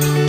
Bye.